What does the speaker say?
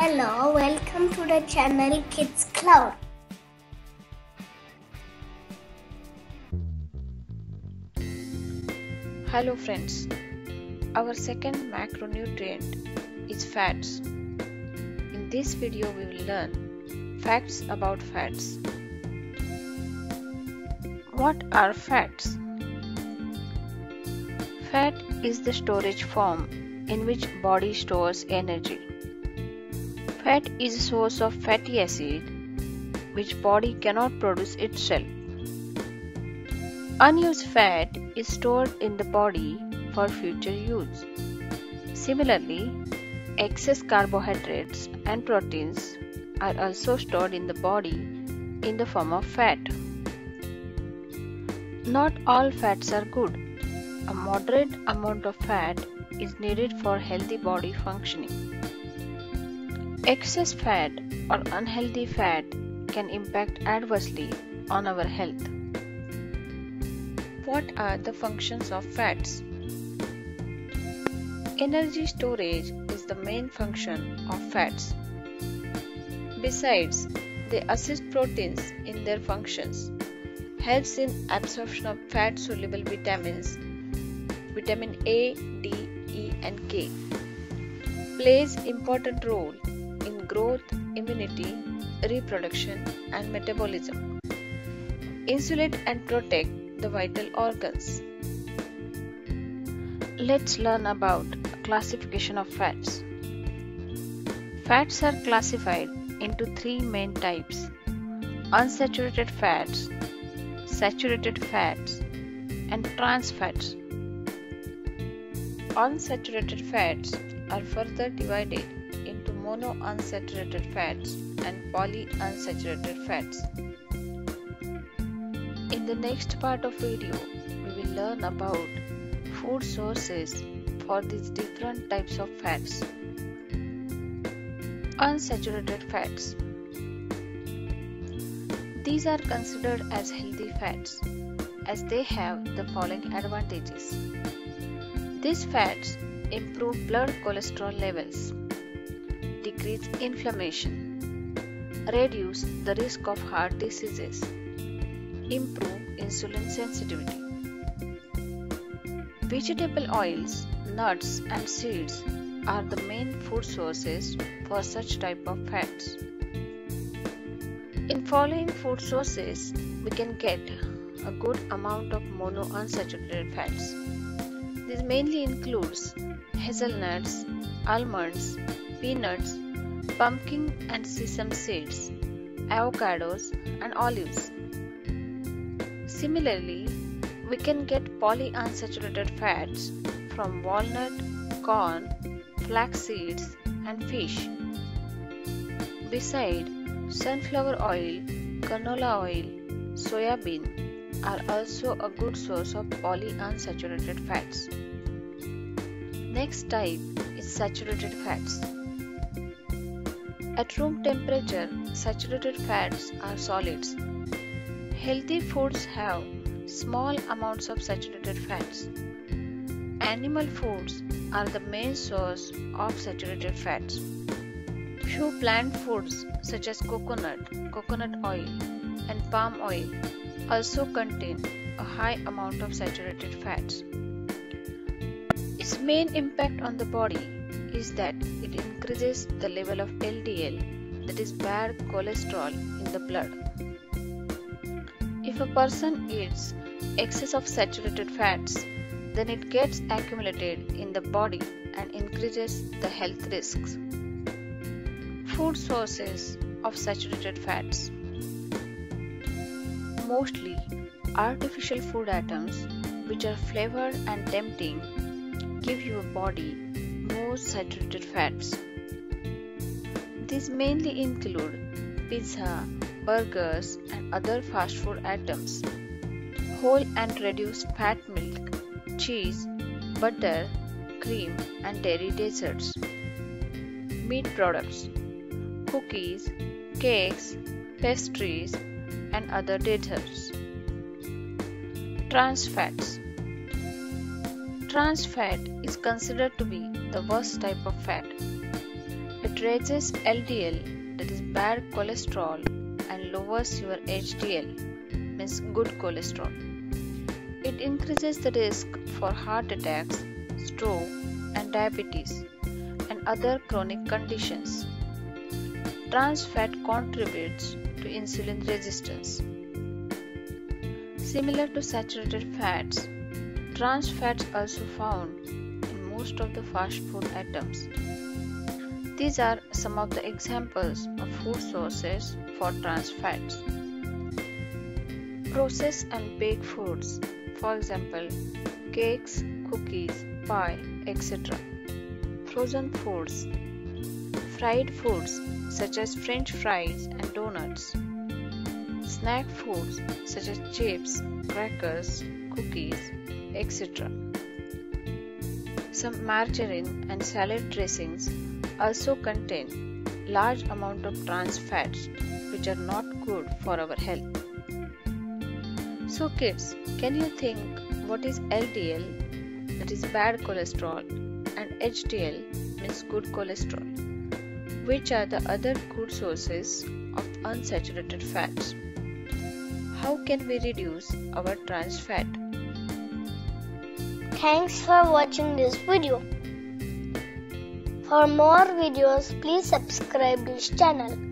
Hello, welcome to the channel Kids Cloud. Hello friends, our second macronutrient is fats. In this video we will learn facts about fats. What are fats? Fat is the storage form in which body stores energy. Fat is a source of fatty acid which body cannot produce itself. Unused fat is stored in the body for future use. Similarly, excess carbohydrates and proteins are also stored in the body in the form of fat. Not all fats are good. A moderate amount of fat is needed for healthy body functioning. Excess fat or unhealthy fat can impact adversely on our health. What are the functions of fats? Energy storage is the main function of fats. Besides, they assist proteins in their functions, helps in absorption of fat soluble vitamins, vitamin A, D, E and K. Plays important role growth, immunity, reproduction and metabolism. Insulate and protect the vital organs. Let's learn about classification of fats. Fats are classified into three main types unsaturated fats, saturated fats, and trans fats. Unsaturated fats are further divided monounsaturated fats and polyunsaturated fats. In the next part of video, we will learn about food sources for these different types of fats. Unsaturated fats. These are considered as healthy fats as they have the following advantages. These fats improve blood cholesterol levels, decrease inflammation, reduce the risk of heart diseases, improve insulin sensitivity. Vegetable oils, nuts and seeds are the main food sources for such type of fats. In following food sources, we can get a good amount of monounsaturated fats. This mainly includes hazelnuts, almonds, peanuts, pumpkin and sesame seeds, avocados and olives. Similarly, we can get polyunsaturated fats from walnut, corn, flax seeds, and fish. Besides, sunflower oil, canola oil, soya bean are also a good source of polyunsaturated fats. Next type is saturated fats. At room temperature, saturated fats are solids. Healthy foods have small amounts of saturated fats. Animal foods are the main source of saturated fats. Few plant foods such as coconut, coconut oil, and palm oil also contain a high amount of saturated fats. Its main impact on the body is that it increases the level of LDL, that is bad cholesterol, in the blood. If a person eats excess of saturated fats, then it gets accumulated in the body and increases the health risks. Food sources of saturated fats mostly artificial food items which are flavored and tempting give your body saturated fats. These mainly include pizza, burgers, and other fast food items, whole and reduced fat milk, cheese, butter, cream, and dairy desserts, meat products, cookies, cakes, pastries, and other desserts. Trans fats. Trans fat is considered to be the worst type of fat. It raises LDL, that is bad cholesterol, and lowers your HDL, means good cholesterol. It increases the risk for heart attacks, stroke, and diabetes, and other chronic conditions. Trans fat contributes to insulin resistance. Similar to saturated fats, trans fats also found most of the fast food items. These are some of the examples of food sources for trans fats. Processed and baked foods, for example, cakes, cookies, pie, etc. Frozen foods, fried foods such as french fries and donuts snack foods such as chips, crackers, cookies, etc. Some margarine and salad dressings also contain large amount of trans fats which are not good for our health. So kids, can you think what is LDL that is bad cholesterol and HDL means good cholesterol? Which are the other good sources of unsaturated fats? How can we reduce our trans fat? Thanks for watching this video. For more videos, please subscribe this channel.